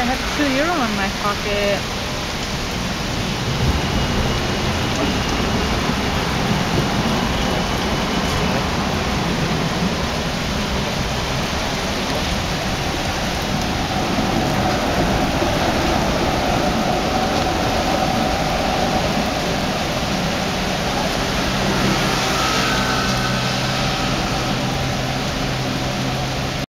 I have two euro in my pocket.